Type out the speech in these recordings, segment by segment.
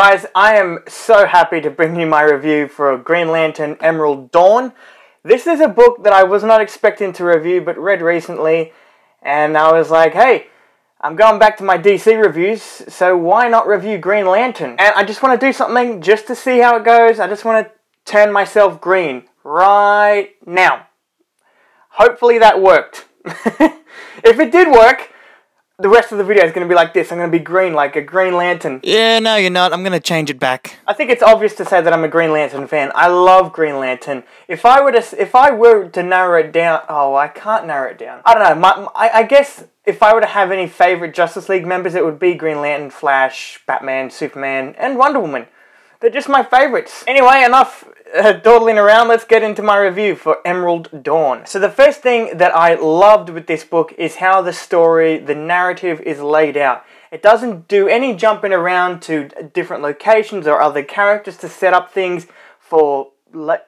Guys, I am so happy to bring you my review for Green Lantern Emerald Dawn. This is a book that I was not expecting to review but read recently, and I was like, hey, I'm going back to my DC reviews, so why not review Green Lantern? And I just want to do something just to see how it goes. I just want to turn myself green right now. Hopefully that worked. if it did work, the rest of the video is going to be like this. I'm going to be green, like a Green Lantern. Yeah, no, you're not. I'm going to change it back. I think it's obvious to say that I'm a Green Lantern fan. I love Green Lantern. If I were to, if I were to narrow it down, oh, I can't narrow it down. I don't know. My, I, I guess if I were to have any favorite Justice League members, it would be Green Lantern, Flash, Batman, Superman, and Wonder Woman. They're just my favorites. Anyway, enough uh, dawdling around. Let's get into my review for Emerald Dawn. So the first thing that I loved with this book is how the story, the narrative is laid out. It doesn't do any jumping around to different locations or other characters to set up things for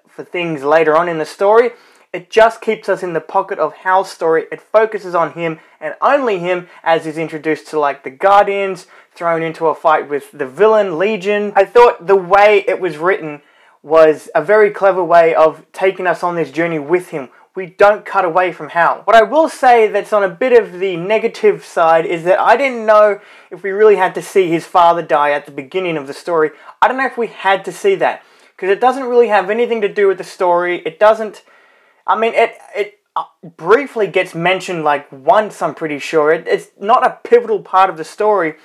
for things later on in the story. It just keeps us in the pocket of Hal's story. It focuses on him and only him as he's introduced to like the Guardians, thrown into a fight with the villain Legion. I thought the way it was written was a very clever way of taking us on this journey with him. We don't cut away from Hal. What I will say that's on a bit of the negative side is that I didn't know if we really had to see his father die at the beginning of the story. I don't know if we had to see that because it doesn't really have anything to do with the story. It doesn't I mean, it it uh, briefly gets mentioned like once. I'm pretty sure it, it's not a pivotal part of the story,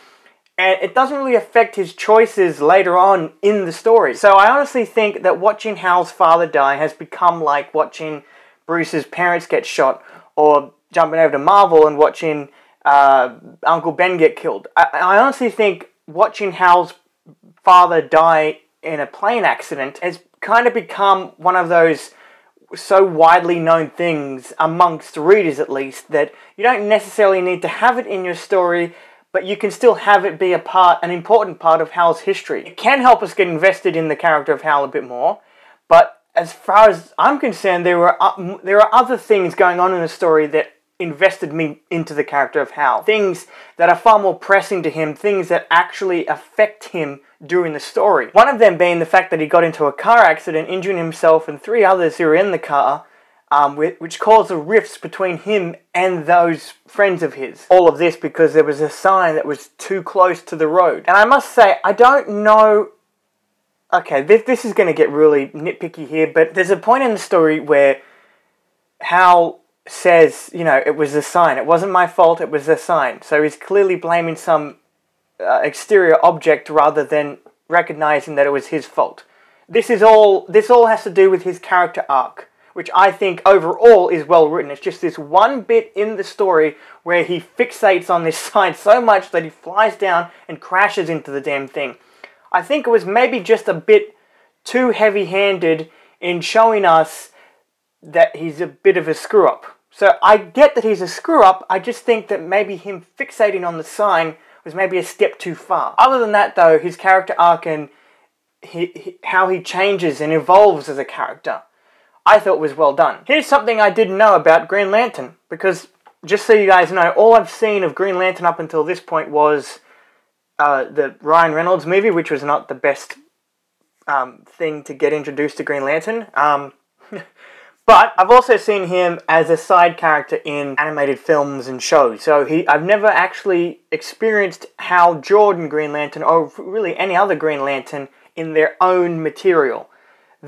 and it doesn't really affect his choices later on in the story. So I honestly think that watching Hal's father die has become like watching Bruce's parents get shot, or jumping over to Marvel and watching uh, Uncle Ben get killed. I, I honestly think watching Hal's father die in a plane accident has kind of become one of those so widely known things amongst readers at least that you don't necessarily need to have it in your story but you can still have it be a part an important part of Hal's history. It can help us get invested in the character of Hal a bit more, but as far as I'm concerned there are uh, there are other things going on in the story that invested me into the character of Hal. Things that are far more pressing to him, things that actually affect him during the story. One of them being the fact that he got into a car accident, injuring himself and three others who were in the car, um, which caused the rifts between him and those friends of his. All of this because there was a sign that was too close to the road. And I must say, I don't know. Okay, this, this is going to get really nitpicky here, but there's a point in the story where Hal says, you know, it was a sign. It wasn't my fault, it was a sign. So he's clearly blaming some uh, exterior object rather than recognizing that it was his fault. This is all this all has to do with his character arc, which I think overall is well written. It's just this one bit in the story where he fixates on this sign so much that he flies down and crashes into the damn thing. I think it was maybe just a bit too heavy-handed in showing us that he's a bit of a screw up. So I get that he's a screw up, I just think that maybe him fixating on the sign was maybe a step too far. Other than that, though, his character arc and he, he, how he changes and evolves as a character, I thought was well done. Here's something I didn't know about Green Lantern, because just so you guys know, all I've seen of Green Lantern up until this point was uh, the Ryan Reynolds movie, which was not the best um, thing to get introduced to Green Lantern. Um, But I've also seen him as a side character in animated films and shows. So he, I've never actually experienced Hal Jordan Green Lantern or really any other Green Lantern in their own material.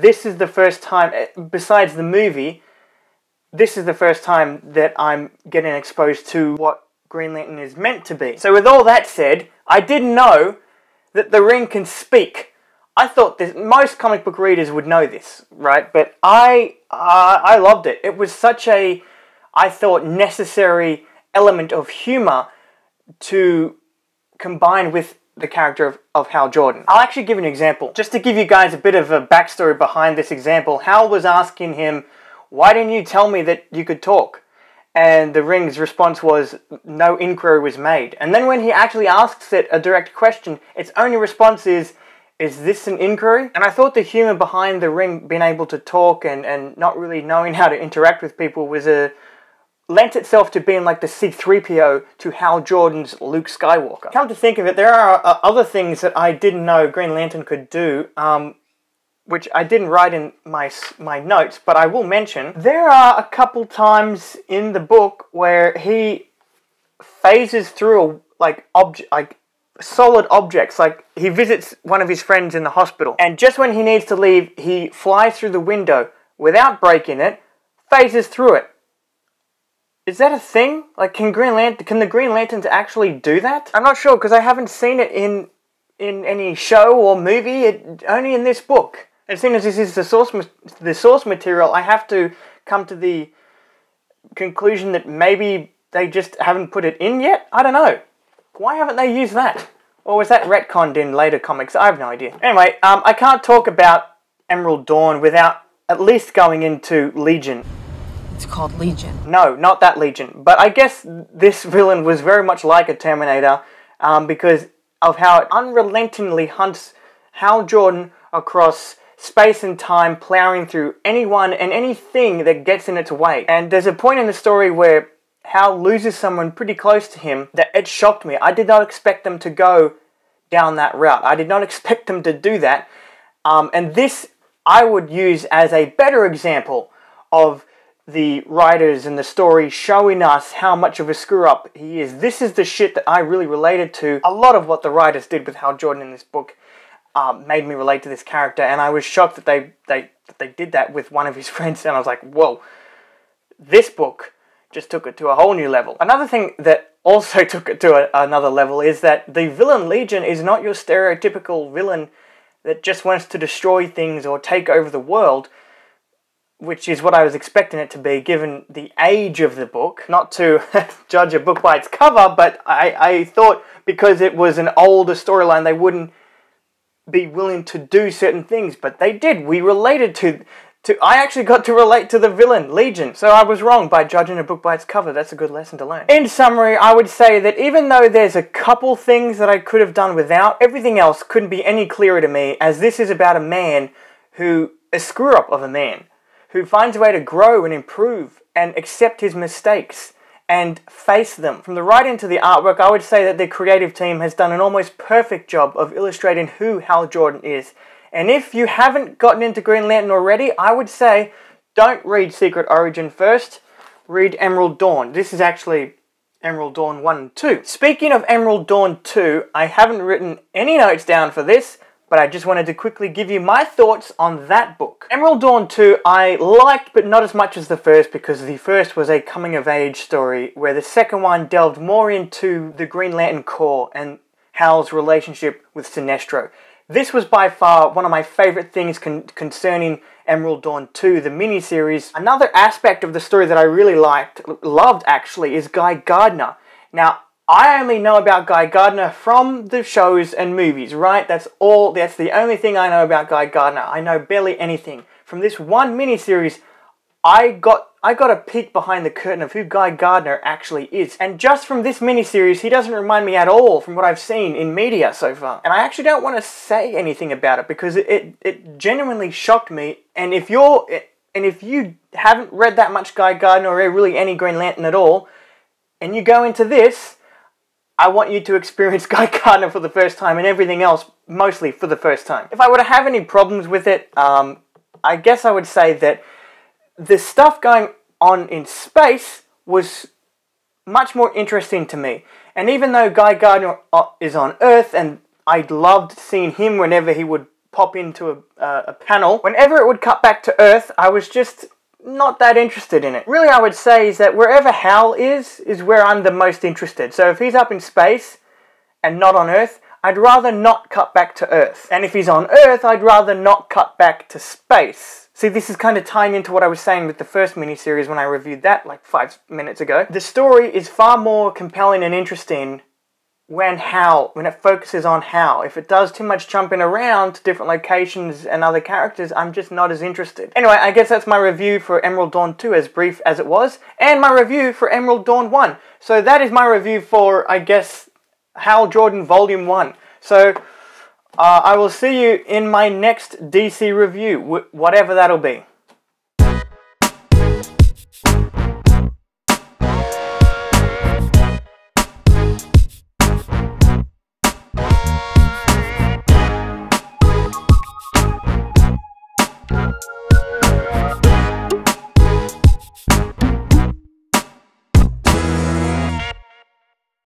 This is the first time, eh, besides the movie, this is the first time that I'm getting exposed to what Green Lantern is meant to be. So with all that said, I didn't know that the ring can speak. I thought this, most comic book readers would know this, right? But I, uh, I loved it. It was such a, I thought, necessary element of humor to combine with the character of, of Hal Jordan. I'll actually give an example. Just to give you guys a bit of a backstory behind this example, Hal was asking him, why didn't you tell me that you could talk? And the ring's response was, no inquiry was made. And then when he actually asks it a direct question, its only response is, is this an inquiry? And I thought the humour behind the ring being able to talk and, and not really knowing how to interact with people was a lent itself to being like the C3PO to Hal Jordan's Luke Skywalker. Come to think of it, there are uh, other things that I didn't know Green Lantern could do, um, which I didn't write in my my notes, but I will mention. There are a couple times in the book where he phases through a, like object like solid objects. Like he visits one of his friends in the hospital, and just when he needs to leave, he flies through the window without breaking it, phases through it. Is that a thing? Like, can Green Lantern, can the Green Lanterns actually do that? I'm not sure because I haven't seen it in in any show or movie. It, only in this book. As soon as this is the source the source material, I have to come to the conclusion that maybe they just haven't put it in yet. I don't know. Why haven't they used that? Or was that retconned in later comics? I have no idea. Anyway, um, I can't talk about Emerald Dawn without at least going into Legion. It's called Legion. No, not that Legion. But I guess this villain was very much like a Terminator um, because of how it unrelentingly hunts Hal Jordan across space and time, plowing through anyone and anything that gets in its way. And there's a point in the story where Hal loses someone pretty close to him that it shocked me. I did not expect them to go down that route. I did not expect them to do that. Um, and this I would use as a better example of the writers and the story showing us how much of a screw up he is. This is the shit that I really related to. A lot of what the writers did with Hal Jordan in this book um, made me relate to this character, and I was shocked that they they that they did that with one of his friends, and I was like, whoa, this book just took it to a whole new level. Another thing that also took it to a, another level is that the villain Legion is not your stereotypical villain that just wants to destroy things or take over the world which is what I was expecting it to be given the age of the book. Not to judge a book by its cover, but I, I thought because it was an older storyline, they wouldn't be willing to do certain things, but they did. We related to. To, I actually got to relate to the villain, Legion, so I was wrong by judging a book by its cover. That's a good lesson to learn. In summary, I would say that even though there's a couple things that I could have done without, everything else couldn't be any clearer to me, as this is about a man who, a screw up of a man, who finds a way to grow and improve and accept his mistakes and face them. From the writing to the artwork, I would say that the creative team has done an almost perfect job of illustrating who Hal Jordan is. And if you haven't gotten into Green Lantern already, I would say don't read Secret Origin first, read Emerald Dawn. This is actually Emerald Dawn 1 and 2. Speaking of Emerald Dawn 2, I haven't written any notes down for this, but I just wanted to quickly give you my thoughts on that book. Emerald Dawn 2 I liked, but not as much as the first because the first was a coming of age story, where the second one delved more into the Green Lantern Corps and Hal's relationship with Sinestro. This was by far one of my favorite things con- concerning Emerald Dawn 2, the miniseries. Another aspect of the story that I really liked, loved actually, is Guy Gardner. Now, I only know about Guy Gardner from the shows and movies, right? That's all, that's the only thing I know about Guy Gardner. I know barely anything. From this one miniseries, I got I got a peek behind the curtain of who Guy Gardner actually is. And just from this miniseries, he doesn't remind me at all from what I've seen in media so far. And I actually don't want to say anything about it because it, it, it genuinely shocked me. And if you're and if you haven't read that much Guy Gardner or really any Green Lantern at all, and you go into this, I want you to experience Guy Gardner for the first time and everything else mostly for the first time. If I were to have any problems with it, um, I guess I would say that the stuff going on in space was much more interesting to me. And even though Guy Gardner uh, is on Earth, and I loved seeing him whenever he would pop into a, uh, a panel, whenever it would cut back to Earth, I was just not that interested in it. Really, I would say is that wherever Hal is, is where I'm the most interested. So if he's up in space and not on Earth, I'd rather not cut back to Earth. And if he's on Earth, I'd rather not cut back to space. See, this is kind of tying into what I was saying with the first miniseries when I reviewed that like five minutes ago. The story is far more compelling and interesting when Hal, when it focuses on Hal. If it does too much jumping around to different locations and other characters, I'm just not as interested. Anyway, I guess that's my review for Emerald Dawn 2, as brief as it was, and my review for Emerald Dawn 1. So that is my review for, I guess, Hal Jordan Volume 1. So uh, I will see you in my next DC review, whatever that'll be.